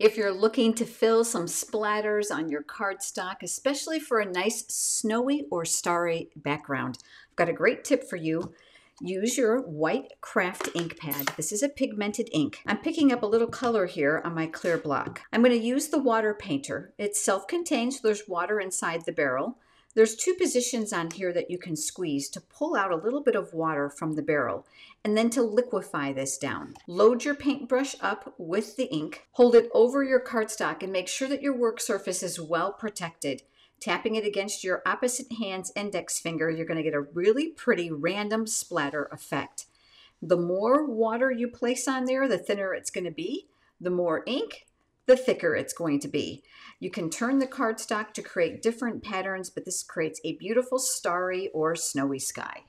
If you're looking to fill some splatters on your cardstock, especially for a nice snowy or starry background, I've got a great tip for you. Use your white craft ink pad. This is a pigmented ink. I'm picking up a little color here on my clear block. I'm going to use the water painter. It's self-contained, so there's water inside the barrel. There's two positions on here that you can squeeze to pull out a little bit of water from the barrel and then to liquefy this down. Load your paintbrush up with the ink, hold it over your cardstock and make sure that your work surface is well protected. Tapping it against your opposite hand's index finger, you're going to get a really pretty random splatter effect. The more water you place on there, the thinner it's going to be. The more ink, the thicker it's going to be. You can turn the cardstock to create different patterns, but this creates a beautiful starry or snowy sky.